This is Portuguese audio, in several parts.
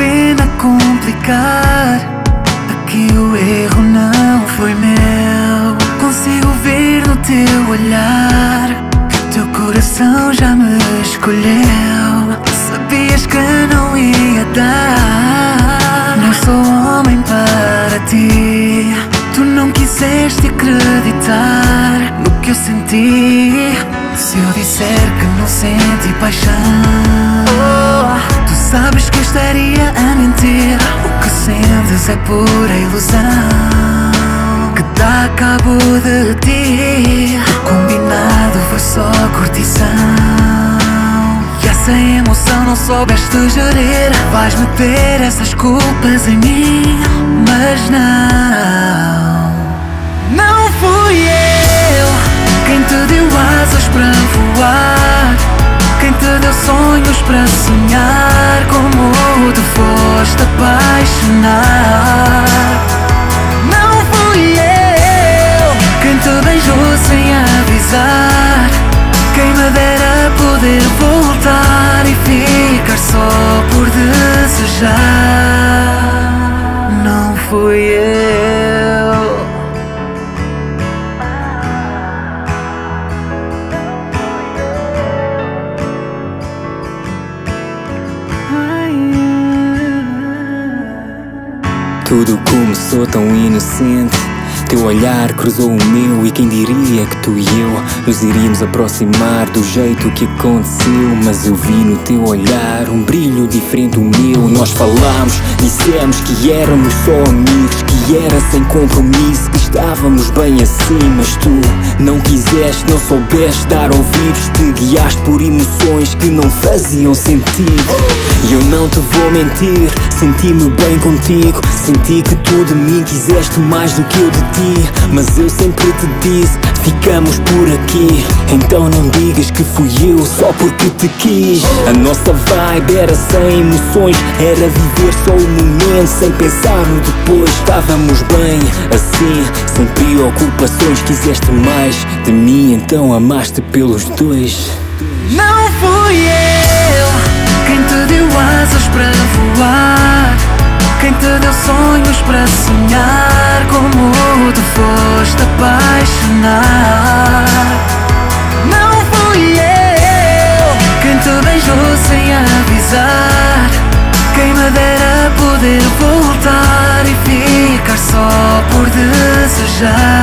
pena complicar. Aqui o erro não foi meu. Consigo ver no teu olhar. Teu coração já me escolheu. Sabias que não ia dar. Não sou homem para ti. Tu não quiseste acreditar no que eu senti. Se eu disser que não senti paixão, sabes que estaria a mentir. O que sentes é pura ilusão que dá cabo de ti. Combinado foi só curtição. E essa emoção não soubeste gerir. Vais meter essas culpas em mim, mas não. Não fui eu quem te deu asas para voar. Quem te deu sonhos para sonhar foste apaixonar. Não fui eu quem te beijou sem avisar. Quem me dera poder Tudo começou tão inocente. Teu olhar cruzou o meu e quem diria que tu e eu nos iríamos aproximar do jeito que aconteceu. Mas eu vi no teu olhar um brilho diferente do meu. Nós falámos, dissemos que éramos só amigos, que era sem compromisso, que estávamos bem assim. Mas tu não quiseste, não soubeste dar ouvidos, guiaste por emoções que não faziam sentido. E eu não te vou mentir, senti-me bem contigo, senti que tu de mim quiseste mais do que eu de ti. Mas eu sempre te disse, ficamos por aqui. Então não digas que fui eu só porque te quis. A nossa vibe era sem emoções, era viver só o momento sem pensar no depois. Estávamos bem assim, sem preocupações. Quiseste mais de mim, então amaste pelos dois. Não fui eu quem te deu asas para voar. Quem te deu sonhos para sonhar como tu foste apaixonar. Não fui eu quem te beijou sem avisar. Quem me dera poder voltar e ficar só por desejar.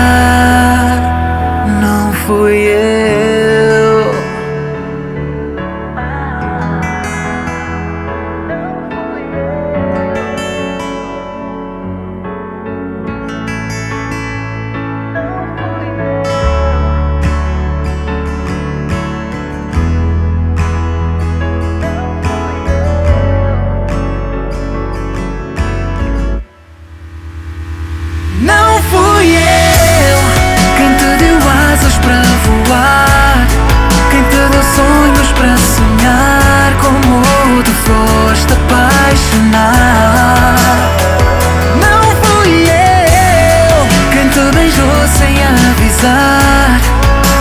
Não fui eu quem te beijou sem avisar,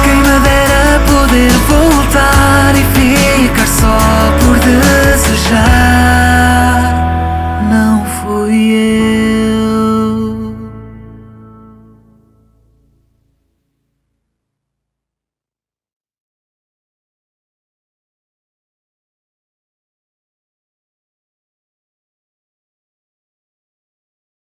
quem me dera poder voltar e ficar só por desejar. Não fui eu.